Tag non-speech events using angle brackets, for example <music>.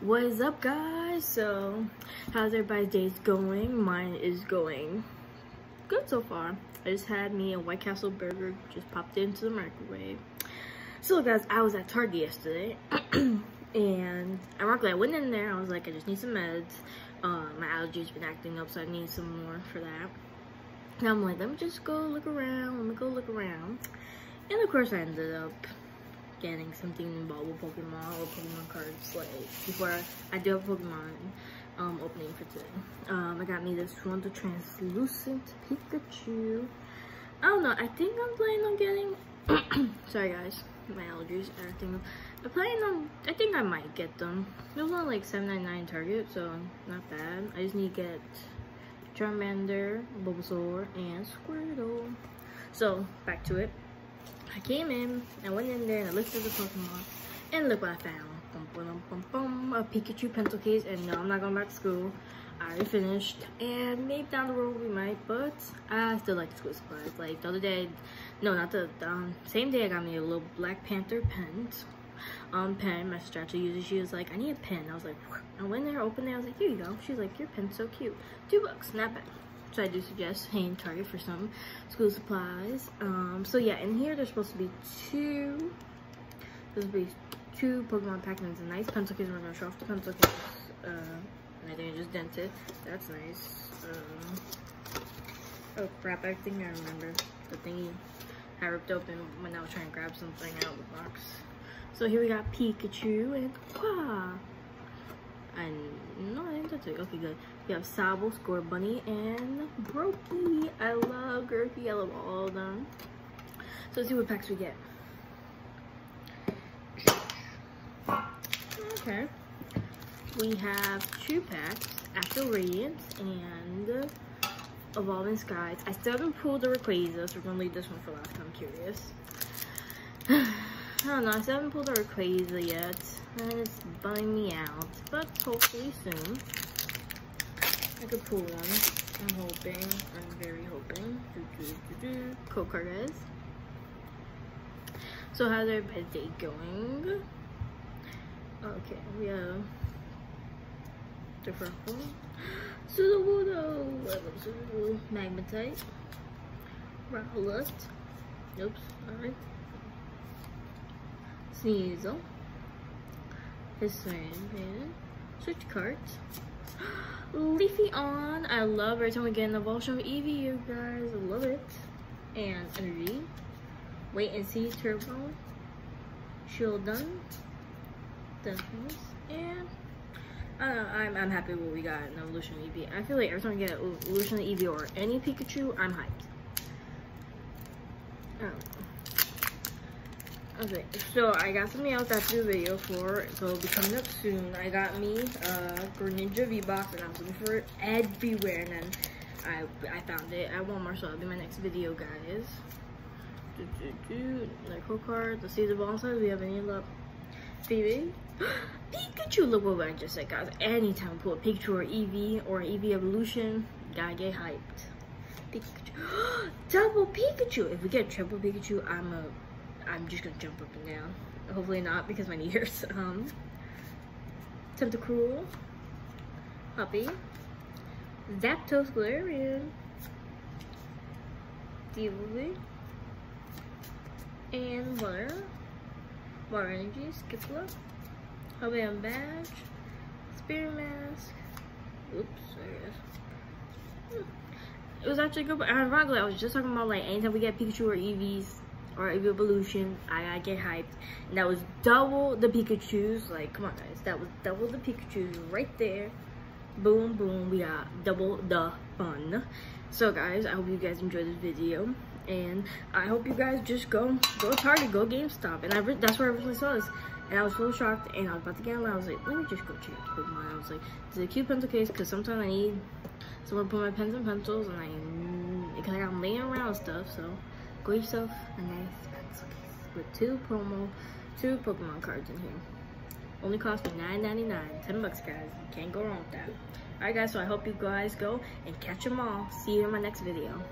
What is up guys? So, how's everybody's days going? Mine is going good so far. I just had me a White Castle burger, just popped into the microwave. So guys, I was at Target yesterday, <clears throat> and ironically I went in there, I was like, I just need some meds. Uh, my allergies been acting up, so I need some more for that. And I'm like, let me just go look around, let me go look around. And of course I ended up getting something involved with Pokemon or Pokemon cards like before I do have Pokemon um, opening for today. Um, I got me this one, the translucent Pikachu. I don't know, I think I'm planning on getting, <coughs> sorry guys, my allergies are acting I'm planning on, I think I might get them. It was on like 7.99 Target, so not bad. I just need to get Charmander, Bulbasaur, and Squirtle. So, back to it. I came in, I went in there and I looked at the Pokemon, and look what I found. Bum, bum, bum, bum, a Pikachu pencil case, and no, I'm not going back to school. I already finished, and maybe down the road we might, but I still like the school supplies. Like the other day, no, not the, um, same day I got me a little Black Panther pen. Um, pen, my sister actually uses. She was like, I need a pen. I was like, I went there, opened it. I was like, here you go. She's like, your pen's so cute. Two bucks, not bad. So I do suggest paying Target for some school supplies. Um, so yeah, in here there's supposed to be two, there's supposed to be two Pokemon packs and a nice pencil case. We're gonna show off the pencil case. Uh, and I think I just dented. That's nice. Um, oh crap, I think I remember the thingy I ripped open when I was trying to grab something out of the box. So here we got Pikachu and Qua. And no, I think that's it. Okay, good. We have Sobble, Score Bunny, and Grookey. I love Gertie. I love all of them. So let's see what packs we get. Okay. We have two packs, Astral Radiance and Evolving Skies. I still haven't pulled the Rayquaza, so we're gonna leave this one for last. I'm curious. <sighs> <laughs> I don't know, I haven't pulled the Rayquaza yet and it's bumming me out. But hopefully soon I could pull one. I'm hoping. I'm very hoping. Do, do, do, do. Card guys. So how's everybody's day going? Okay, we have the one. Sudowoodo! Magmatite. Rowlet. Oops, alright. Sneasel his. Switch cards. <gasps> Leafeon. I love every time we get an evolution of Eevee, you guys. Love it. And energy. Wait and see turbo. Shield done. Definitely. And I don't know, I'm, I'm happy with what we got in Evolution Eevee. I feel like every time we get Evolution Eevee or any Pikachu, I'm hyped. Okay, so I got something else after the video for, so it'll be coming up soon. I got me a Greninja V-Box, and I was looking for it everywhere, and then I I found it at Walmart, so that'll be my next video, guys. Do, do, do. Like code card, the ball size, we have any luck. Phoebe. <gasps> Pikachu, look what I just said, guys. Anytime I pull a Pikachu or Eevee, or Eevee Evolution, gotta get hyped. <gasps> Pikachu. <gasps> Double Pikachu! If we get triple Pikachu, I'm a I'm just gonna jump up and down. Hopefully not because my knee hurts. Um, Tentacruel, Puppy, Zapdos Galarian, Dealy, and Water, Water Energy, Skiplock, Hubby Badge, Spirit Mask, oops, sorry It was actually good, but ironically, I was just talking about like anytime we get Pikachu or Eevees, or Evolution, I, I get hyped. And that was double the Pikachus. Like, come on, guys. That was double the Pikachus right there. Boom, boom. We got double the fun. So, guys, I hope you guys enjoyed this video. And I hope you guys just go, go Target, go GameStop. And I that's where I originally saw this. And I was so shocked. And I was about to get online. I was like, let me just go check Pokemon. I was like, it's a cute pencil case because sometimes I need somewhere to put my pens and pencils. And I, because I'm laying around stuff. So, Go yourself a nice pencil case with two promo, two Pokemon cards in here. Only cost me $9.99, 10 bucks guys. Can't go wrong with that. Alright guys, so I hope you guys go and catch them all. See you in my next video.